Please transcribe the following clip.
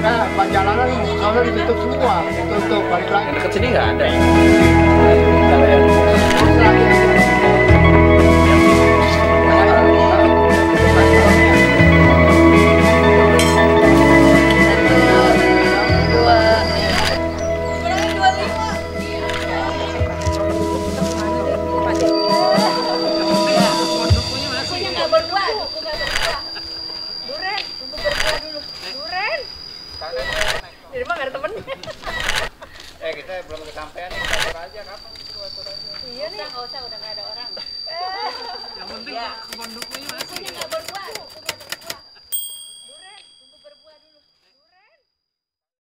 Nah pak jalanan soalnya ditutup semua. Ditutup balik lagi. Dekat sini nggak ada ya? Kita belum kesampaian atur aja kapan gitu atur aja. Iya nih. Nggak usah, udah nggak ada orang. Yang penting kebun dukunya masih. Nggak